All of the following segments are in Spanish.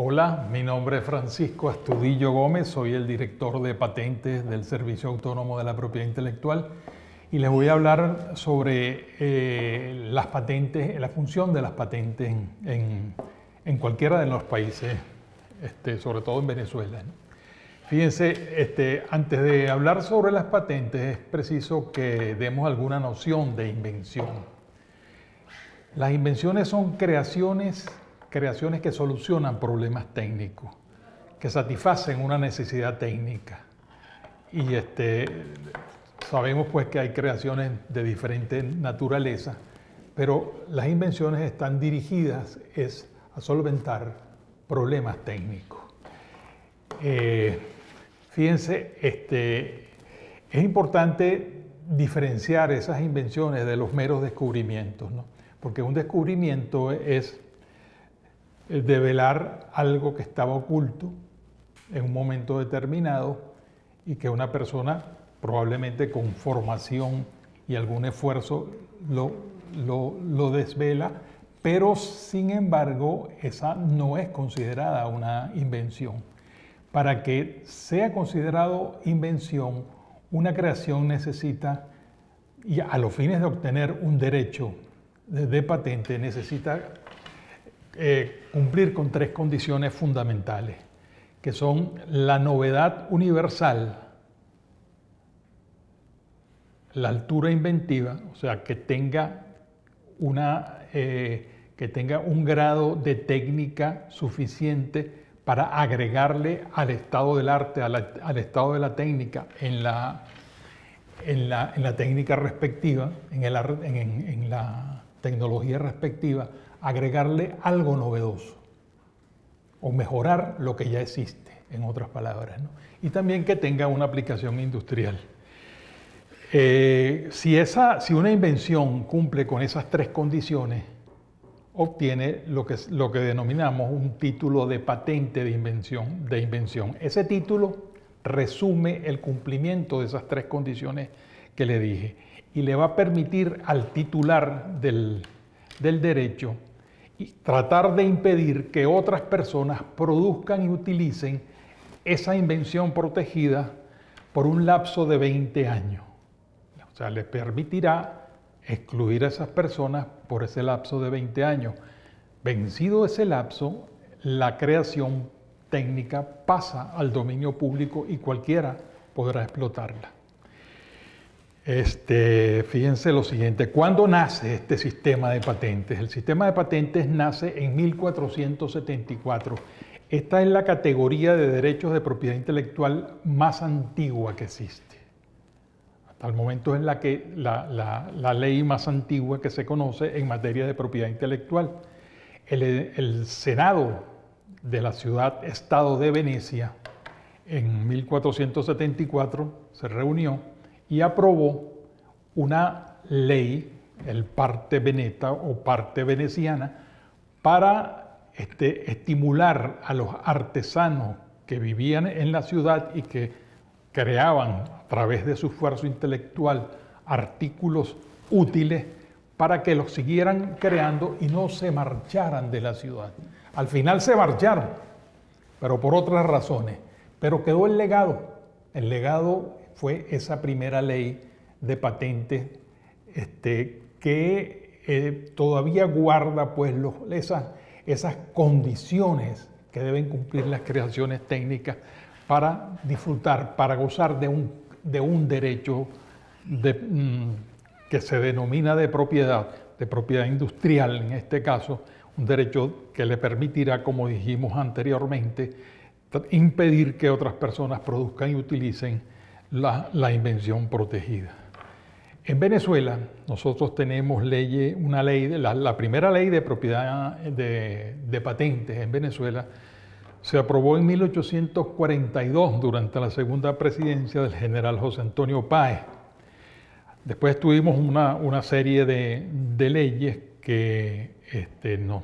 Hola, mi nombre es Francisco Astudillo Gómez, soy el director de patentes del Servicio Autónomo de la Propiedad Intelectual y les voy a hablar sobre eh, las patentes, la función de las patentes en, cualquiera de los países, este, sobre todo en Venezuela. Fíjense, este, antes de hablar sobre las patentes es preciso que demos alguna noción de invención. Las invenciones son creaciones creaciones que solucionan problemas técnicos, que satisfacen una necesidad técnica. Y este, sabemos pues que hay creaciones de diferente naturaleza, pero las invenciones están dirigidas es a solventar problemas técnicos. Eh, fíjense, este, es importante diferenciar esas invenciones de los meros descubrimientos, ¿no? porque un descubrimiento es develar algo que estaba oculto en un momento determinado y que una persona probablemente con formación y algún esfuerzo lo, lo, desvela, pero sin embargo esa no es considerada una invención. Para que sea considerado invención, una creación necesita, y a los fines de obtener un derecho de patente, necesita eh, cumplir con tres condiciones fundamentales, que son la novedad universal, la altura inventiva, o sea, que tenga, una, eh, que tenga un grado de técnica suficiente para agregarle al estado del arte, al estado de la técnica en la, en la, en la técnica respectiva, en, el, en la tecnología respectiva, agregarle algo novedoso o mejorar lo que ya existe, en otras palabras. Y también que tenga una aplicación industrial. Eh, si, esa, si una invención cumple con esas tres condiciones, obtiene lo que, lo que denominamos un título de patente de invención, de invención. Ese título resume el cumplimiento de esas tres condiciones que le dije y le va a permitir al titular del, del derecho y tratar de impedir que otras personas produzcan y utilicen esa invención protegida por un lapso de 20 años. O sea, le permitirá excluir a esas personas por ese lapso de 20 años. Vencido ese lapso, la creación técnica pasa al dominio público y cualquiera podrá explotarla. Este, fíjense lo siguiente, ¿cuándo nace este sistema de patentes? El sistema de patentes nace en 1474. Esta es la categoría de derechos de propiedad intelectual más antigua que existe. Hasta el momento es la, que, la, ley más antigua que se conoce en materia de propiedad intelectual. El, el Senado de la ciudad-estado de Venecia en 1474 se reunió y aprobó una ley, el parte veneta o parte veneciana, para este, estimular a los artesanos que vivían en la ciudad y que creaban a través de su esfuerzo intelectual artículos útiles para que los siguieran creando y no se marcharan de la ciudad. Al final se marcharon, pero por otras razones. Pero quedó el legado. El legado fue esa primera ley de patentes este, que eh, todavía guarda pues, esas, esas condiciones que deben cumplir las creaciones técnicas para disfrutar, para gozar de un, de un derecho mm, que se denomina de propiedad, de propiedad industrial en este caso, un derecho que le permitirá, como dijimos anteriormente, impedir que otras personas produzcan y utilicen la, invención protegida. En Venezuela nosotros tenemos ley, una ley, la, la, primera ley de propiedad de, patentes en Venezuela se aprobó en 1842 durante la segunda presidencia del general José Antonio Páez. Después tuvimos una, una serie de, de, leyes que este, nos,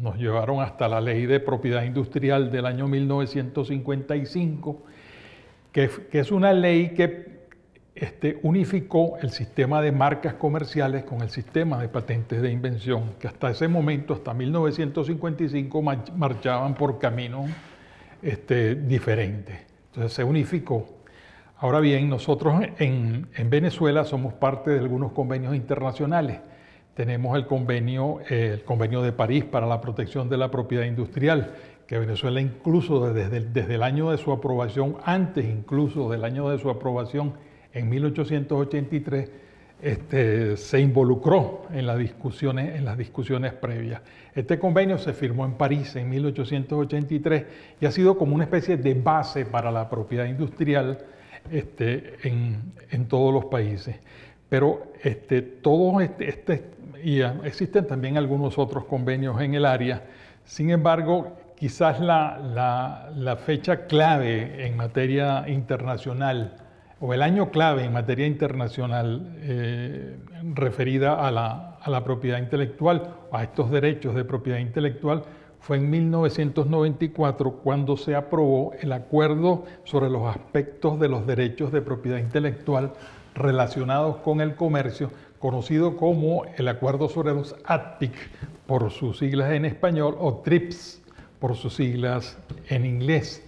nos llevaron hasta la ley de propiedad industrial del año 1955 que, es una ley que este, unificó el sistema de marcas comerciales con el sistema de patentes de invención, que hasta ese momento, hasta 1955, marchaban por caminos este, diferentes. Entonces se unificó. Ahora bien, nosotros en, Venezuela somos parte de algunos convenios internacionales. Tenemos el convenio, eh, el convenio de París para la protección de la propiedad industrial, que Venezuela incluso desde, el año de su aprobación, antes incluso del año de su aprobación en 1883, este, se involucró en las, discusiones, en las discusiones previas. Este convenio se firmó en París en 1883 y ha sido como una especie de base para la propiedad industrial este, en, todos los países. Pero este, todo este, este, y existen también algunos otros convenios en el área, sin embargo, quizás la, fecha clave en materia internacional o el año clave en materia internacional eh, referida a la, propiedad intelectual, a estos derechos de propiedad intelectual, fue en 1994 cuando se aprobó el acuerdo sobre los aspectos de los derechos de propiedad intelectual relacionados con el comercio, conocido como el Acuerdo sobre los ATIC por sus siglas en español o TRIPS por sus siglas en inglés.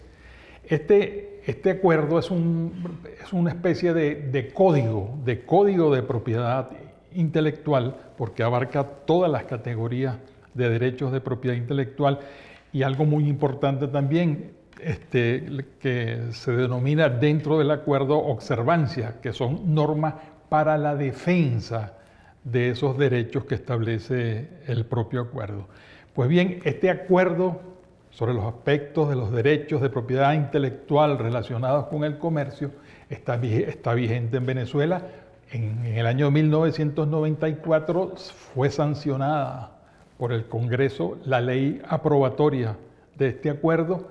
Este, este acuerdo es, un, es, una especie de, de, código, de código de propiedad intelectual, porque abarca todas las categorías de derechos de propiedad intelectual y algo muy importante también, este, que se denomina dentro del acuerdo observancia, que son normas para la defensa de esos derechos que establece el propio acuerdo. Pues bien, este acuerdo sobre los aspectos de los derechos de propiedad intelectual relacionados con el comercio está, vigente en Venezuela. En, en, el año 1994 fue sancionada por el Congreso la ley aprobatoria de este acuerdo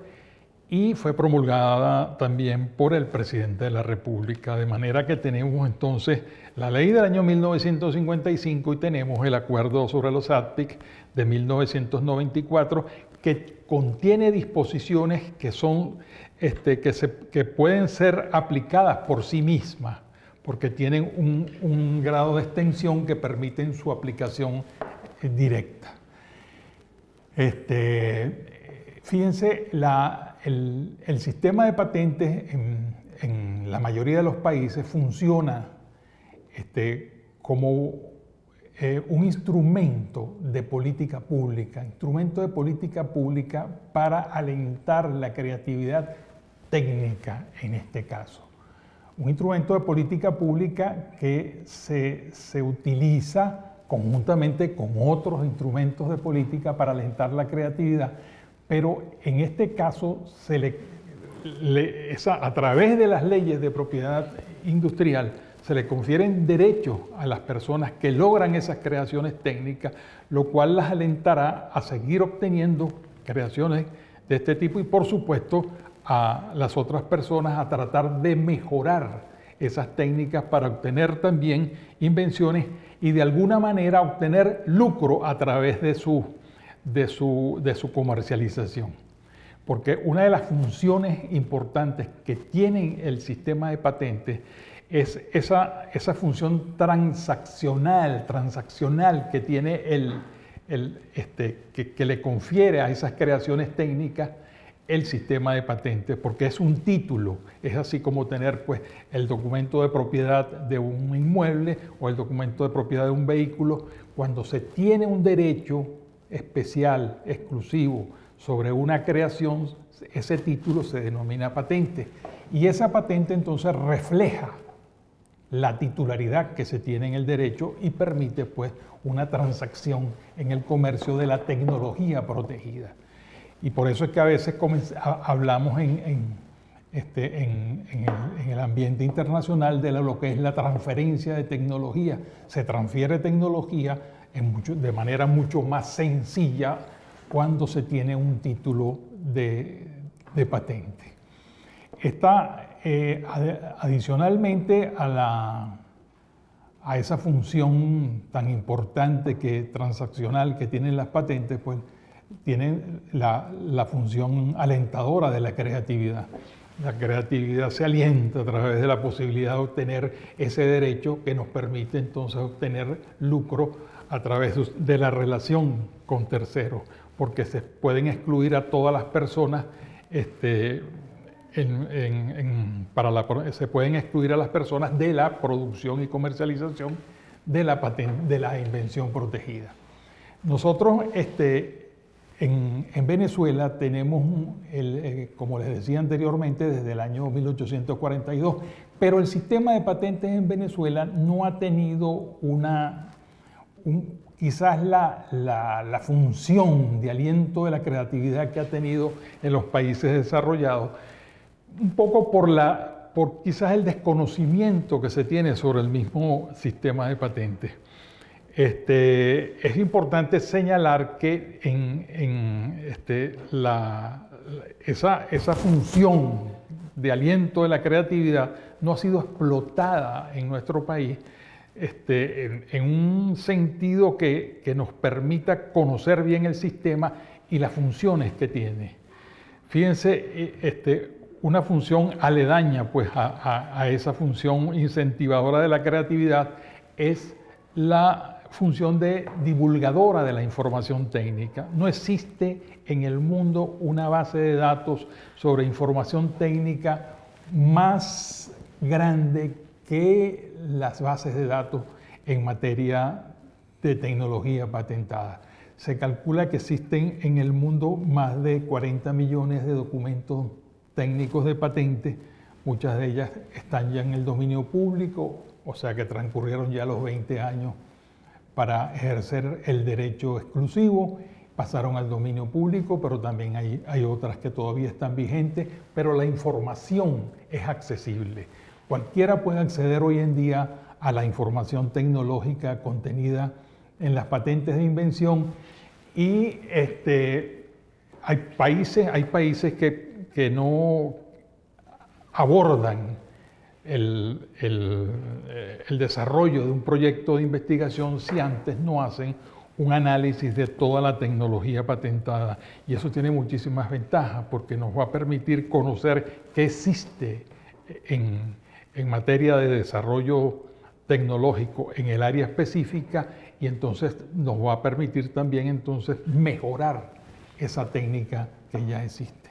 y fue promulgada también por el presidente de la República, de manera que tenemos entonces la ley del año 1955 y tenemos el acuerdo sobre los ATPIC de 1994 que contiene disposiciones que, son, este, que, se, que pueden ser aplicadas por sí mismas, porque tienen un, un grado de extensión que permiten su aplicación eh, directa. Este, fíjense, la, el, el, sistema de patentes en, la mayoría de los países funciona este, como eh, un instrumento de política pública, instrumento de política pública para alentar la creatividad técnica en este caso. Un instrumento de política pública que se, se utiliza conjuntamente con otros instrumentos de política para alentar la creatividad, pero en este caso se le, a través de las leyes de propiedad industrial se le confieren derechos a las personas que logran esas creaciones técnicas, lo cual las alentará a seguir obteniendo creaciones de este tipo y por supuesto a las otras personas a tratar de mejorar esas técnicas para obtener también invenciones y de alguna manera obtener lucro a través de su, de su, de su comercialización. Porque una de las funciones importantes que tiene el sistema de patentes es esa, esa función transaccional, transaccional que tiene el, el este, que, que, le confiere a esas creaciones técnicas el sistema de patentes, porque es un título, es así como tener pues, el documento de propiedad de un inmueble o el documento de propiedad de un vehículo, cuando se tiene un derecho especial, exclusivo, sobre una creación, ese título se denomina patente. Y esa patente entonces refleja la titularidad que se tiene en el derecho y permite pues una transacción en el comercio de la tecnología protegida. Y por eso es que a veces hablamos en, este, en, el, ambiente internacional de lo que es la transferencia de tecnología. Se transfiere tecnología de manera mucho más sencilla cuando se tiene un título de, de patente. Esta, eh, adicionalmente a, la, a esa función tan importante que transaccional que tienen las patentes, pues tienen la, función alentadora de la creatividad. La creatividad se alienta a través de la posibilidad de obtener ese derecho que nos permite entonces obtener lucro a través de la relación con terceros, porque se pueden excluir a todas las personas este, para se pueden excluir a las personas de la producción y comercialización de la, de la invención protegida. Nosotros este, en, Venezuela tenemos, eh, como les decía anteriormente, desde el año 1842, pero el sistema de patentes en Venezuela no ha tenido una, quizás la, función de aliento de la creatividad que ha tenido en los países desarrollados, un poco por, la, por quizás el desconocimiento que se tiene sobre el mismo sistema de patentes. Este, es importante señalar que en, este, la, esa, esa, función de aliento de la creatividad no ha sido explotada en nuestro país este, en, un sentido que, que, nos permita conocer bien el sistema y las funciones que tiene. Fíjense, eh, este, una función aledaña pues, a, esa función incentivadora de la creatividad es la función de divulgadora de la información técnica. No existe en el mundo una base de datos sobre información técnica más grande que las bases de datos en materia de tecnología patentada. Se calcula que existen en el mundo más de 40 millones de documentos técnicos de patente, muchas de ellas están ya en el dominio público, o sea que transcurrieron ya los 20 años para ejercer el derecho exclusivo, pasaron al dominio público, pero también hay, hay otras que todavía están vigentes, pero la información es accesible. Cualquiera puede acceder hoy en día a la información tecnológica contenida en las patentes de invención y este, hay, países, hay países que que no abordan el, el, desarrollo de un proyecto de investigación si antes no hacen un análisis de toda la tecnología patentada. Y eso tiene muchísimas ventajas porque nos va a permitir conocer qué existe en, en materia de desarrollo tecnológico en el área específica y entonces nos va a permitir también entonces mejorar esa técnica que ya existe.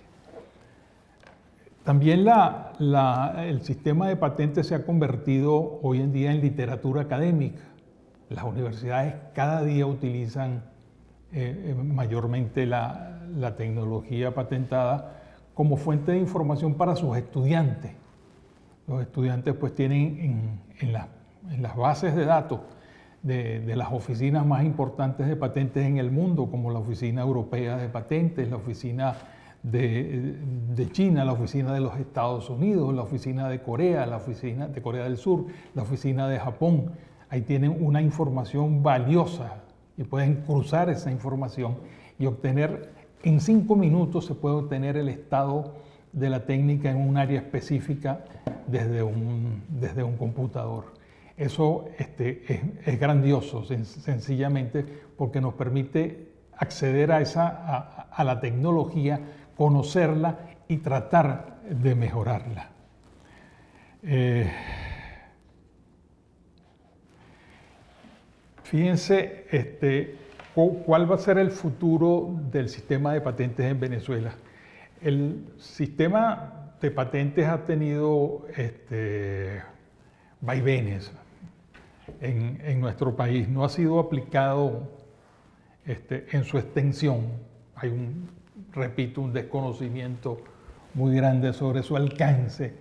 También el sistema de patentes se ha convertido hoy en día en literatura académica. Las universidades cada día utilizan eh, eh, mayormente la, tecnología patentada como fuente de información para sus estudiantes. Los estudiantes pues tienen en, las bases de datos de, de, las oficinas más importantes de patentes en el mundo, como la Oficina Europea de Patentes, la Oficina de, China, la oficina de los Estados Unidos, la oficina de Corea, la oficina de Corea del Sur, la oficina de Japón. Ahí tienen una información valiosa y pueden cruzar esa información y obtener, en cinco minutos se puede obtener el estado de la técnica en un área específica desde un, desde un computador. Eso este, es, grandioso, sencillamente, porque nos permite acceder a, esa, a la tecnología conocerla y tratar de mejorarla. Eh, fíjense este, cuál va a ser el futuro del sistema de patentes en Venezuela. El sistema de patentes ha tenido este, vaivenes en, nuestro país, no ha sido aplicado este, en su extensión. Hay un repito, un desconocimiento muy grande sobre su alcance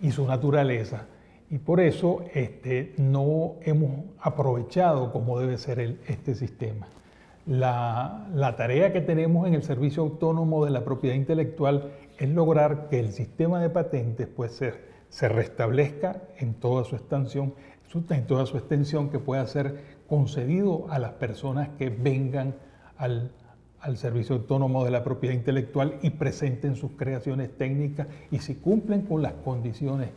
y su naturaleza. Y por eso este, no hemos aprovechado como debe ser este sistema. La, la, tarea que tenemos en el Servicio Autónomo de la Propiedad Intelectual es lograr que el sistema de patentes pues, se, se restablezca en toda su extensión, en toda su extensión, que pueda ser concedido a las personas que vengan al, al Servicio Autónomo de la Propiedad Intelectual y presenten sus creaciones técnicas y si cumplen con las condiciones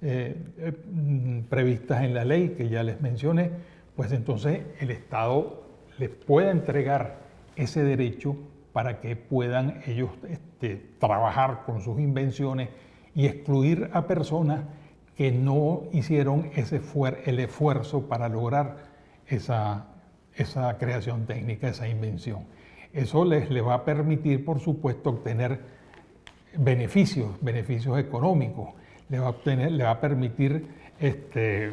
eh, eh, previstas en la ley que ya les mencioné, pues entonces el Estado les pueda entregar ese derecho para que puedan ellos este, trabajar con sus invenciones y excluir a personas que no hicieron ese el esfuerzo para lograr esa, esa creación técnica, esa invención. Eso les, va a permitir, por supuesto, obtener beneficios, beneficios económicos, le va a, obtener, le va a permitir este,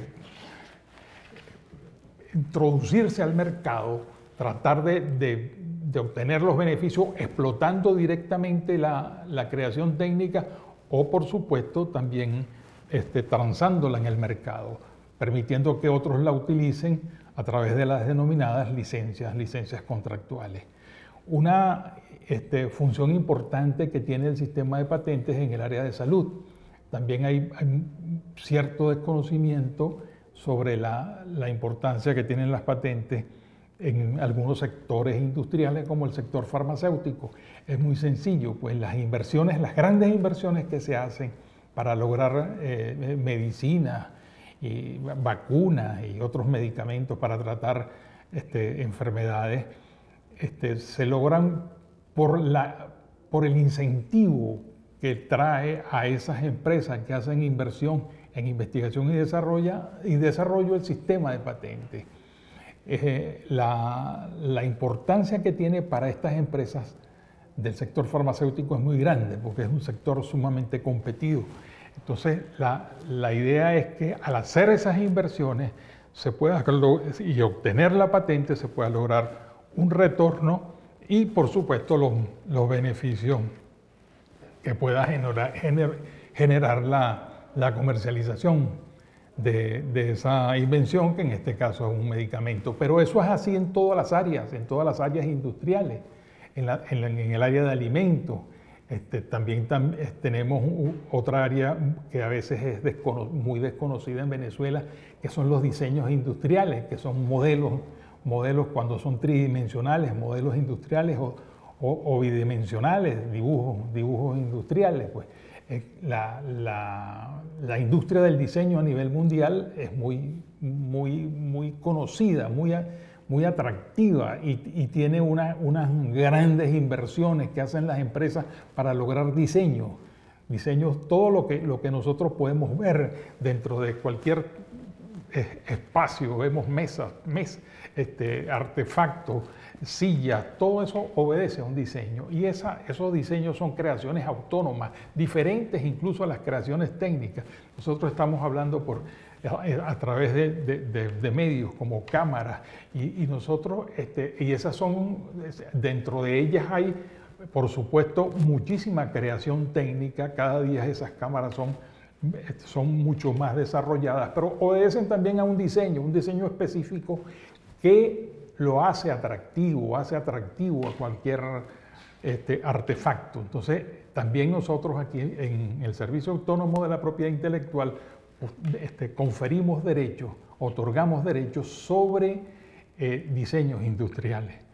introducirse al mercado, tratar de, obtener los beneficios explotando directamente la, creación técnica o por supuesto también este, transándola en el mercado, permitiendo que otros la utilicen a través de las denominadas licencias, licencias contractuales. Una este, función importante que tiene el sistema de patentes en el área de salud. También hay, cierto desconocimiento sobre la, importancia que tienen las patentes en algunos sectores industriales como el sector farmacéutico. Es muy sencillo, pues las inversiones, las grandes inversiones que se hacen para lograr eh, medicinas y vacunas y otros medicamentos para tratar este, enfermedades, este, se logran por, la, por el incentivo que trae a esas empresas que hacen inversión en investigación y desarrollo, y desarrollo el sistema de patentes. Eh, la, la, importancia que tiene para estas empresas del sector farmacéutico es muy grande porque es un sector sumamente competido. Entonces, la, la idea es que al hacer esas inversiones se pueda, y obtener la patente se pueda lograr un retorno y por supuesto los, los beneficios que pueda generar, generar la, la, comercialización de, de, esa invención, que en este caso es un medicamento. Pero eso es así en todas las áreas, en todas las áreas industriales, en, la, en, el área de alimentos. Este, también tenemos otra área que a veces es muy desconocida en Venezuela, que son los diseños industriales, que son modelos modelos cuando son tridimensionales, modelos industriales o, bidimensionales, dibujos, dibujos industriales. Pues. Eh, la, industria del diseño a nivel mundial es muy, muy, muy conocida, muy, muy atractiva y, tiene unas grandes inversiones que hacen las empresas para lograr diseños. Diseños, todo lo que, lo que nosotros podemos ver dentro de cualquier espacio, vemos mesas, mes, este, artefactos, sillas, todo eso obedece a un diseño. Y esa, esos diseños son creaciones autónomas, diferentes incluso a las creaciones técnicas. Nosotros estamos hablando por, a través de, medios como cámaras y, nosotros, este, y esas son, dentro de ellas hay, por supuesto, muchísima creación técnica, cada día esas cámaras son son mucho más desarrolladas, pero obedecen también a un diseño, un diseño específico que lo hace atractivo, hace atractivo a cualquier este, artefacto. Entonces, también nosotros aquí en el Servicio Autónomo de la Propiedad Intelectual este, conferimos derechos, otorgamos derechos sobre eh, diseños industriales.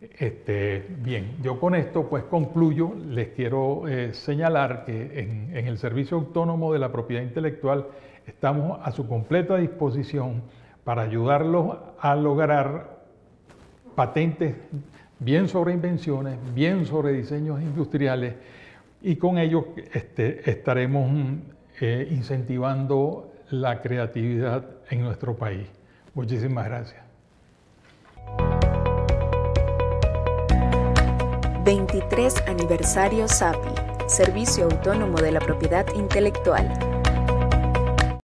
Este, bien, yo con esto pues concluyo, les quiero eh, señalar que en, el Servicio Autónomo de la Propiedad Intelectual estamos a su completa disposición para ayudarlos a lograr patentes bien sobre invenciones, bien sobre diseños industriales y con ello este, estaremos eh, incentivando la creatividad en nuestro país. Muchísimas gracias. 23 Aniversario SAPI, Servicio Autónomo de la Propiedad Intelectual.